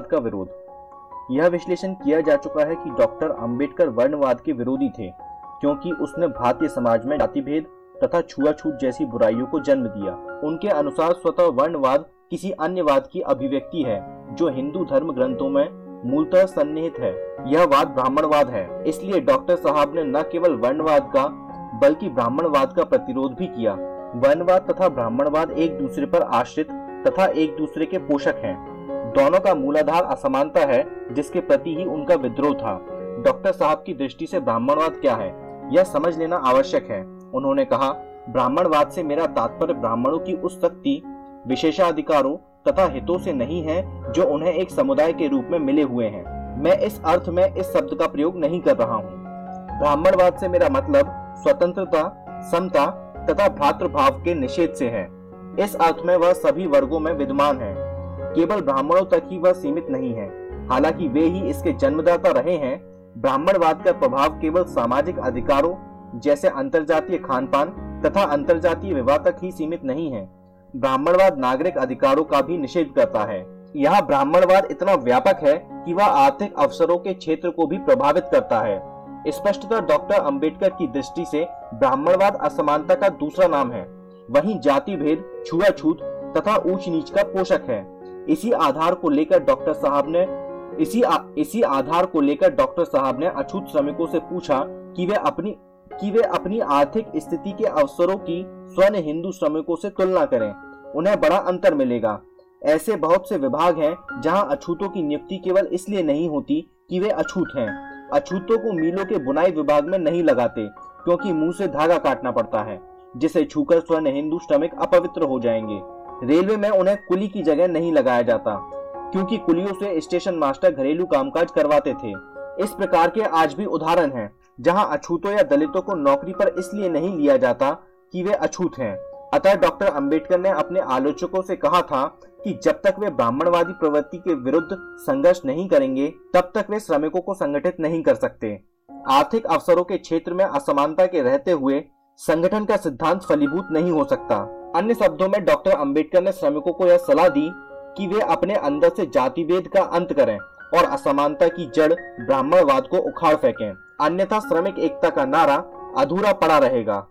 ब्राह्मणवाद का विरोध। यह विश्लेषण किया जा चुका है कि डॉक्टर अंबेडकर वर्णवाद के विरोधी थे, क्योंकि उसने भारतीय समाज में जाति भेद तथा छुआछूत जैसी बुराइयों को जन्म दिया। उनके अनुसार स्वतः वर्णवाद किसी अन्य वाद की अभिव्यक्ति है, जो हिंदू धर्म ग्रंथों में मूलतः सन्निहित है। यह वाद ब्राह्मणवाद है, इसलिए डॉक्टर साहब ने न केवल वर्णवाद का, बल्कि ब्राह्मणवाद का प्रतिरोध भी किया। वर्णवाद तथा ब्राह्मणवाद एक दूसरे पर आश्रित तथा एक दूसरे के पोषक हैं। दोनों का मूलाधार असमानता है, जिसके प्रति ही उनका विद्रोह था। डॉक्टर साहब की दृष्टि से ब्राह्मणवाद क्या है? यह समझ लेना आवश्यक है। उन्होंने कहा, ब्राह्मणवाद से मेरा तात्पर्य ब्राह्मणों की उस शक्ति, विशेषाधिकारों तथा हितों से नहीं है, जो उन्हें एक समुदाय के रूप में मिले हुए हैं। मैं इस अर्थ में इस शब्द का प्रयोग नहीं कर रहा हूँ। ब्राह्मणवाद से मेरा मतलब स्वतंत्रता, समता तथा भातृभाव के निषेध से है। इस अर्थ में वह सभी वर्गों में विद्यमान है। केवल ब्राह्मणों तक ही वह सीमित नहीं है। हालाँकि वे ही इसके जन्मदाता रहे हैं, ब्राह्मणवाद का प्रभाव केवल सामाजिक अधिकारों जैसे अंतरजातीय खान पान तथा अंतरजातीय विवाह तक ही सीमित नहीं है। ब्राह्मणवाद नागरिक अधिकारों का भी निषेध करता है। यह ब्राह्मणवाद इतना व्यापक है कि वह आर्थिक अवसरों के क्षेत्र को भी प्रभावित करता है। स्पष्टतः डॉक्टर अंबेडकर की दृष्टि से ब्राह्मणवाद असमानता का दूसरा नाम है। वहीं जाति भेद छुआछूत तथा ऊंच नीच का पोषक है। इसी आधार को लेकर डॉक्टर साहब ने इसी आ, इसी आधार को लेकर डॉक्टर साहब ने अछूत श्रमिकों से पूछा कि वे अपनी कि वे अपनी आर्थिक स्थिति के अवसरों की स्वर्ण हिंदू श्रमिकों से तुलना करें। उन्हें बड़ा अंतर मिलेगा। ऐसे बहुत से विभाग हैं जहाँ अछूतों की नियुक्ति केवल इसलिए नहीं होती कि वे अछूत हैं। अछूतों को मीलों के बुनाई विभाग में नहीं लगाते क्योंकि मुँह से धागा काटना पड़ता है जिसे छूकर स्वर्ण हिंदू श्रमिक अपवित्र हो जाएँगे। रेलवे में उन्हें कुली की जगह नहीं लगाया जाता, क्योंकि कुलियों से स्टेशन मास्टर घरेलू कामकाज करवाते थे। इस प्रकार के आज भी उदाहरण हैं, जहाँ अछूतों या दलितों को नौकरी पर इसलिए नहीं लिया जाता कि वे अछूत हैं। अतः डॉक्टर अंबेडकर ने अपने आलोचकों से कहा था कि जब तक वे ब्राह्मणवादी प्रवृत्ति के विरुद्ध संघर्ष नहीं करेंगे, तब तक वे श्रमिकों को संगठित नहीं कर सकते। आर्थिक अवसरों के क्षेत्र में असमानता के रहते हुए संगठन का सिद्धांत फलीभूत नहीं हो सकता। अन्य शब्दों में डॉक्टर अंबेडकर ने श्रमिकों को यह सलाह दी कि वे अपने अंदर से जाति भेद का अंत करें और असमानता की जड़ ब्राह्मणवाद को उखाड़ फेंकें। अन्यथा श्रमिक एकता का नारा अधूरा पड़ा रहेगा।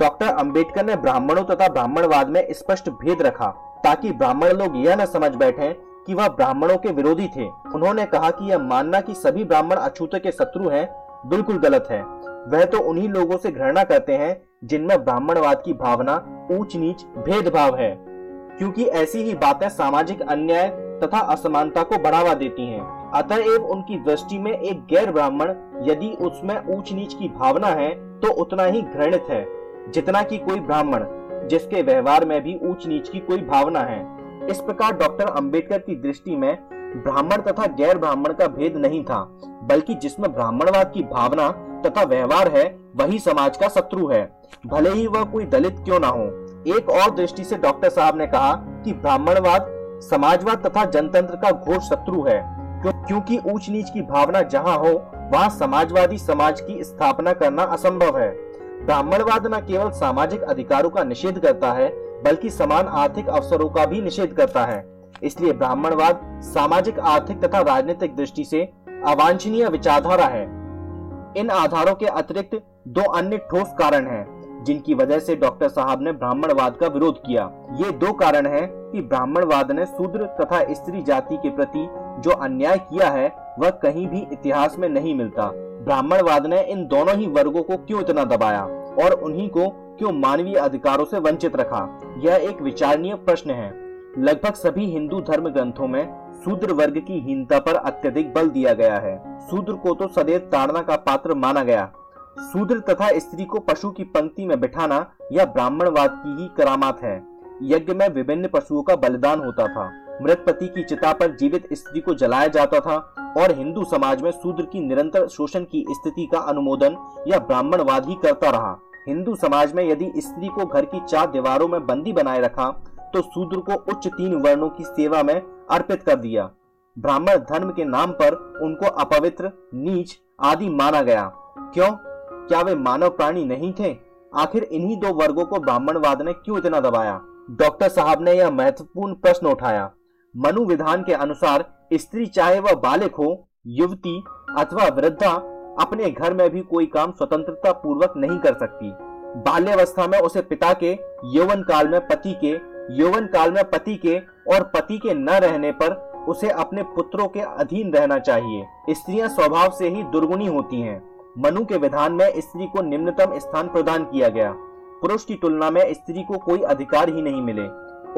डॉक्टर अंबेडकर ने ब्राह्मणों तथा ब्राह्मणवाद में स्पष्ट भेद रखा, ताकि ब्राह्मण लोग यह न समझ बैठे कि वह ब्राह्मणों के विरोधी थे। उन्होंने कहा कि यह मानना कि सभी ब्राह्मण अछूते के शत्रु हैं, बिल्कुल गलत है। वह तो उन्हीं लोगों से घृणा करते हैं, जिनमें ब्राह्मणवाद की भावना ऊंच नीच भेदभाव है, क्योंकि ऐसी ही बातें सामाजिक अन्याय तथा असमानता को बढ़ावा देती हैं। अतएव उनकी दृष्टि में एक गैर ब्राह्मण यदि उसमें ऊंच नीच की भावना है तो उतना ही घृणित है, जितना कि कोई ब्राह्मण, जिसके व्यवहार में भी ऊंच नीच की कोई भावना है। इस प्रकार डॉक्टर अंबेडकर की दृष्टि में ब्राह्मण तथा गैर ब्राह्मण का भेद नहीं था, बल्कि जिसमें ब्राह्मणवाद की भावना तथा व्यवहार है, वही समाज का शत्रु है। भले ही वह कोई दलित क्यों ना हो एक और दृष्टि से डॉक्टर साहब ने कहा कि ब्राह्मणवाद समाजवाद तथा जनतंत्र का घोर शत्रु है क्योंकि ऊंच नीच की भावना जहाँ हो, वहाँ समाजवादी समाज की स्थापना करना असंभव है। ब्राह्मणवाद न केवल सामाजिक अधिकारों का निषेध करता है, बल्कि समान आर्थिक अवसरों का भी निषेध करता है। इसलिए ब्राह्मणवाद सामाजिक, आर्थिक तथा राजनीतिक दृष्टि से अवांछनीय विचारधारा है। इन आधारों के अतिरिक्त दो अन्य ठोस कारण हैं। जिनकी वजह से डॉक्टर साहब ने ब्राह्मणवाद का विरोध किया। ये दो कारण हैं कि ब्राह्मणवाद ने शूद्र तथा स्त्री जाति के प्रति जो अन्याय किया है, वह कहीं भी इतिहास में नहीं मिलता। ब्राह्मणवाद ने इन दोनों ही वर्गों को क्यों इतना दबाया? और उन्हीं को क्यों मानवीय अधिकारों से वंचित रखा? यह एक विचारणीय प्रश्न है। लगभग सभी हिंदू धर्म ग्रंथों में शूद्र वर्ग की हीनता पर अत्यधिक बल दिया गया है। शूद्र को तो सदैव ताड़ना का पात्र माना गया। शूद्र तथा स्त्री को पशु की पंक्ति में बिठाना यह ब्राह्मणवाद की ही करामात है। यज्ञ में विभिन्न पशुओं का बलिदान होता था। मृत पति की चिता पर जीवित स्त्री को जलाया जाता था और हिंदू समाज में शूद्र की निरंतर शोषण की स्थिति का अनुमोदन यह ब्राह्मणवाद ही करता रहा। हिंदू समाज में यदि स्त्री को घर की चार दीवारों में बंदी बनाए रखा तो शूद्र को उच्च तीन वर्णों की सेवा में अर्पित कर दिया। ब्राह्मण धर्म के नाम पर उनको अपवित्र, नीच आदि माना गया। क्यों? क्या वे मानव प्राणी नहीं थे? आखिर इन्हीं दो वर्गों को ब्राह्मणवाद ने क्यों इतना दबाया? डॉक्टर साहब ने यह महत्वपूर्ण प्रश्न उठाया। मनु विधान के अनुसार, स्त्री चाहे वह बालिक हो, युवती अथवा वृद्धा, अपने घर में भी कोई काम स्वतंत्रता पूर्वक नहीं कर सकती। बाल्यावस्था में उसे पिता के, यौवन काल में पति के, यौवन काल में पति के और पति के न रहने पर उसे अपने पुत्रों के अधीन रहना चाहिए। स्त्रियाँ स्वभाव से ही दुर्गुणी होती हैं। मनु के विधान में स्त्री को निम्नतम स्थान प्रदान किया गया। पुरुष की तुलना में स्त्री को कोई अधिकार ही नहीं मिले।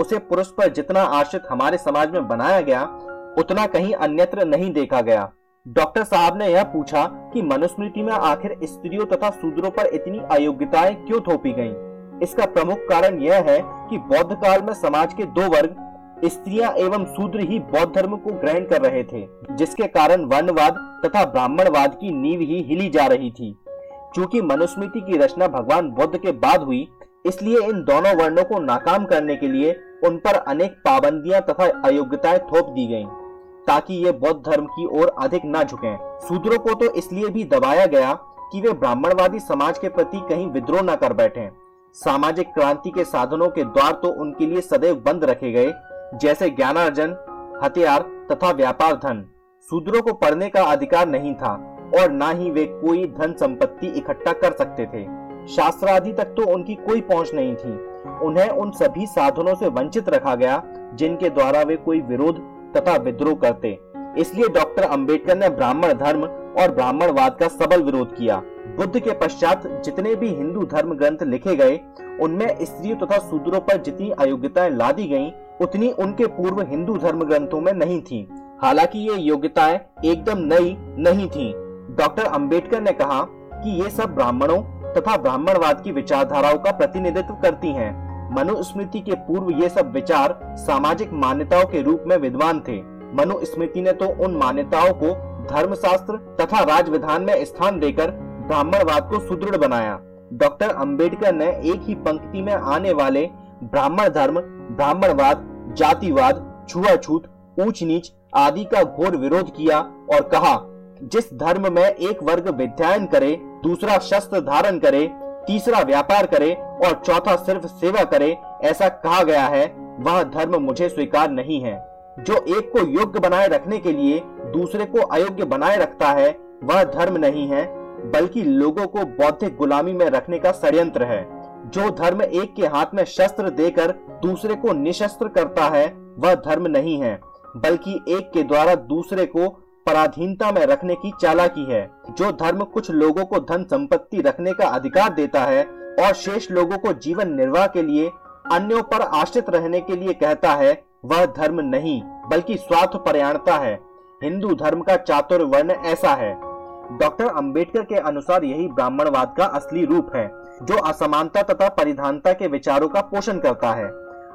उसे पुरुष पर जितना आश्रित हमारे समाज में बनाया गया, उतना कहीं अन्यत्र नहीं देखा गया। डॉक्टर साहब ने यह पूछा कि मनुस्मृति में आखिर स्त्रियों तथा शूद्रों पर इतनी अयोग्यताएँ क्यों थोपी गईं? इसका प्रमुख कारण यह है कि बौद्ध काल में समाज के दो वर्ग स्त्रियाँ एवं शूद्र ही बौद्ध धर्म को ग्रहण कर रहे थे जिसके कारण वर्णवाद तथा ब्राह्मणवाद की नींव ही हिली जा रही थी चूँकि मनुस्मृति की रचना भगवान बुद्ध के बाद हुई इसलिए इन दोनों वर्णों को नाकाम करने के लिए उन पर अनेक पाबंदियाँ तथा अयोग्यताएँ थोप दी गईं, ताकि ये बौद्ध धर्म की ओर अधिक न झुकें। शूद्रों को तो इसलिए भी दबाया गया कि वे ब्राह्मणवादी समाज के प्रति कहीं विद्रोह न कर बैठें। सामाजिक क्रांति के साधनों के द्वार तो उनके लिए सदैव बंद रखे गए जैसे ज्ञानार्जन, हथियार तथा व्यापार धन। शूद्रों को पढ़ने का अधिकार नहीं था और न ही वे कोई धन संपत्ति इकट्ठा कर सकते थे। शास्त्र आदि तक तो उनकी कोई पहुँच नहीं थी। उन्हें उन सभी साधनों से वंचित रखा गया, जिनके द्वारा वे कोई विरोध तथा विद्रोह करते। इसलिए डॉक्टर अंबेडकर ने ब्राह्मण धर्म और ब्राह्मणवाद का सबल विरोध किया। बुद्ध के पश्चात जितने भी हिंदू धर्म ग्रंथ लिखे गए उनमें स्त्रियों तथा शूद्रों पर जितनी अयोग्यताएँ लादी गईं, उतनी उनके पूर्व हिंदू धर्म ग्रंथों में नहीं थी। हालाँकि ये योग्यताएँ एकदम नई नहीं थी। डॉक्टर अंबेडकर ने कहा कि ये सब ब्राह्मणों तथा ब्राह्मणवाद की विचारधाराओं का प्रतिनिधित्व करती हैं। मनुस्मृति के पूर्व ये सब विचार सामाजिक मान्यताओं के रूप में विद्वान थे। मनुस्मृति ने तो उन मान्यताओं को धर्मशास्त्र तथा राज विधान में स्थान देकर ब्राह्मणवाद को सुदृढ़ बनाया। डॉक्टर अंबेडकर ने एक ही पंक्ति में आने वाले ब्राह्मण धर्म, ब्राह्मणवाद, जातिवाद, छुआछूत ऊंच नीच आदि का घोर विरोध किया और कहा, जिस धर्म में एक वर्ग विद्यायन करे, दूसरा शस्त्र धारण करे, तीसरा व्यापार करे और चौथा सिर्फ़ सेवा करे, ऐसा कहा गया है, वह धर्म मुझे स्वीकार नहीं है। जो एक को योग्य बनाए रखने के लिए दूसरे को अयोग्य बनाए रखता है, वह धर्म नहीं है बल्कि लोगों को बौद्धिक गुलामी में रखने का षड्यंत्र है। जो धर्म एक के हाथ में शस्त्र देकर दूसरे को निशस्त्र करता है, वह धर्म नहीं है, बल्कि एक के द्वारा दूसरे को पराधीनता में रखने की चालाकी है। जो धर्म कुछ लोगों को धन संपत्ति रखने का अधिकार देता है और शेष लोगों को जीवन निर्वाह के लिए, अन्यों पर आश्रित रहने के लिए कहता है, वह धर्म नहीं, बल्कि स्वार्थ पर्याणता है। हिंदू धर्म का चातुर वर्ण ऐसा है। डॉक्टर अंबेडकर के अनुसार यही ब्राह्मणवाद का असली रूप है, जो असमानता तथा परिधानता के विचारों का पोषण करता है।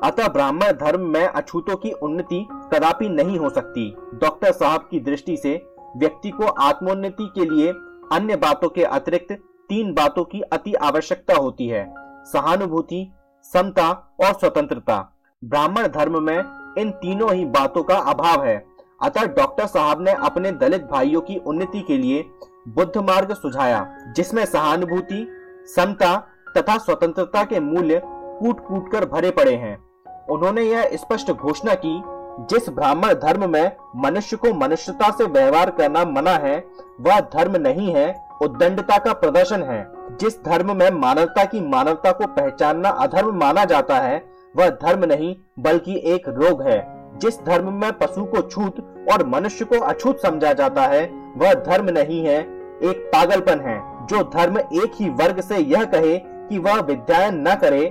अतः ब्राह्मण धर्म में अछूतों की उन्नति कदापि नहीं हो सकती। डॉक्टर साहब की दृष्टि से व्यक्ति को आत्मोन्नति के लिए अन्य बातों के अतिरिक्त तीन बातों की अति आवश्यकता होती है, सहानुभूति, समता और स्वतंत्रता। ब्राह्मण धर्म में इन तीनों ही बातों का अभाव है। अतः डॉक्टर साहब ने अपने दलित भाइयों की उन्नति के लिए बुद्ध मार्ग सुझाया, जिसमें सहानुभूति, समता तथा स्वतंत्रता के मूल्य कूट कूट कर भरे पड़े हैं। उन्होंने यह स्पष्ट घोषणा की, जिस ब्राह्मण धर्म में मनुष्य को मनुष्यता से व्यवहार करना मना है, वह धर्म नहीं है, उद्दंडता का प्रदर्शन है। जिस धर्म में मानवता की मानवता को पहचानना अधर्म माना जाता है, वह धर्म नहीं, बल्कि एक रोग है। जिस धर्म में पशु को छूत और मनुष्य को अछूत समझा जाता है, वह धर्म नहीं है, एक पागलपन है। जो धर्म एक ही वर्ग से यह कहे कि वह विद्यायन न करे,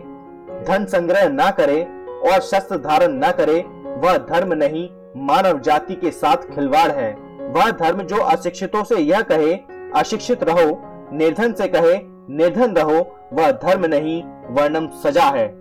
धन संग्रह न करे और शस्त्र धारण न करे, वह धर्म नहीं, मानव जाति के साथ खिलवाड़ है। वह धर्म जो अशिक्षितों से यह कहे, अशिक्षित रहो, निर्धन से कहे, निर्धन रहो, वह धर्म नहीं, वर्णम सजा है।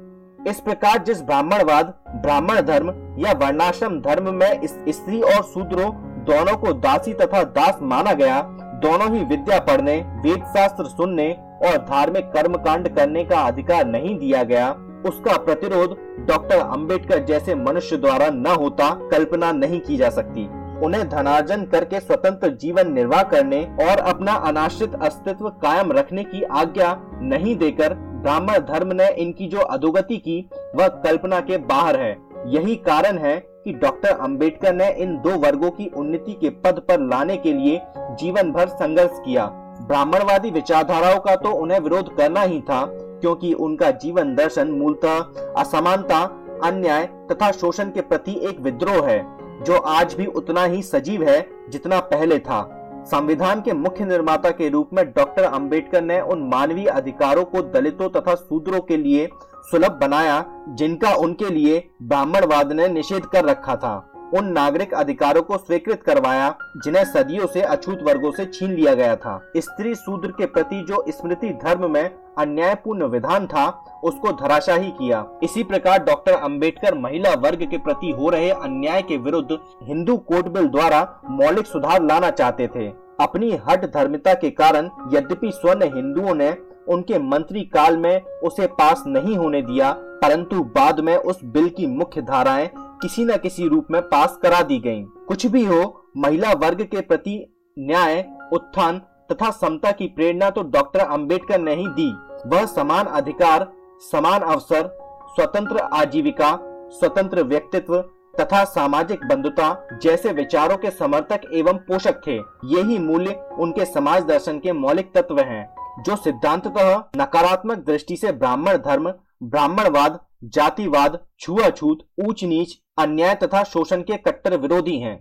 इस प्रकार जिस ब्राह्मणवाद, ब्राह्मण धर्म या वर्णाश्रम धर्म में स्त्री और शूद्रों दोनों को दासी तथा दास माना गया, दोनों ही विद्या पढ़ने वेद शास्त्र सुनने और धार्मिक कर्म कांड करने का अधिकार नहीं दिया गया, उसका प्रतिरोध डॉक्टर अंबेडकर जैसे मनुष्य द्वारा न होता, कल्पना नहीं की जा सकती। उन्हें धनार्जन करके स्वतंत्र जीवन निर्वाह करने और अपना अनाश्रित अस्तित्व कायम रखने की आज्ञा नहीं देकर ब्राह्मण धर्म ने इनकी जो अधोगति की, वह कल्पना के बाहर है। यही कारण है कि डॉक्टर अंबेडकर ने इन दो वर्गों की उन्नति के पद पर लाने के लिए जीवन भर संघर्ष किया। ब्राह्मणवादी विचारधाराओं का तो उन्हें विरोध करना ही था, क्योंकि उनका जीवन दर्शन मूलतः असमानता, अन्याय तथा शोषण के प्रति एक विद्रोह है, जो आज भी उतना ही सजीव है जितना पहले था। संविधान के मुख्य निर्माता के रूप में डॉक्टर अंबेडकर ने उन मानवीय अधिकारों को दलितों तथा सूत्रों के लिए सुलभ बनाया, जिनका उनके लिए ब्राह्मणवाद ने निषेध कर रखा था। उन नागरिक अधिकारों को स्वीकृत करवाया, जिन्हें सदियों से अछूत वर्गों से छीन लिया गया था। स्त्री शूद्र के प्रति जो स्मृति धर्म में अन्यायपूर्ण विधान था, उसको धराशाही किया। इसी प्रकार डॉक्टर अंबेडकर महिला वर्ग के प्रति हो रहे अन्याय के विरुद्ध हिंदू कोर्ट बिल द्वारा मौलिक सुधार लाना चाहते थे। अपनी हट धर्मिता के कारण यद्यपि स्वर्ण हिंदुओं ने उनके मंत्री काल में उसे पास नहीं होने दिया, परंतु बाद में उस बिल की मुख्य धाराएँ किसी न किसी रूप में पास करा दी गईं। कुछ भी हो, महिला वर्ग के प्रति न्याय, उत्थान तथा समता की प्रेरणा तो डॉक्टर अंबेडकर ने ही दी वह समान अधिकार, समान अवसर, स्वतंत्र आजीविका, स्वतंत्र व्यक्तित्व तथा सामाजिक बंधुता जैसे विचारों के समर्थक एवं पोषक थे यही मूल्य उनके समाज दर्शन के मौलिक तत्व हैं, जो सिद्धांततः नकारात्मक दृष्टि से ब्राह्मण धर्म, ब्राह्मणवाद, जातिवाद, छुआछूत, ऊंच नीच अन्याय तथा शोषण के कट्टर विरोधी हैं.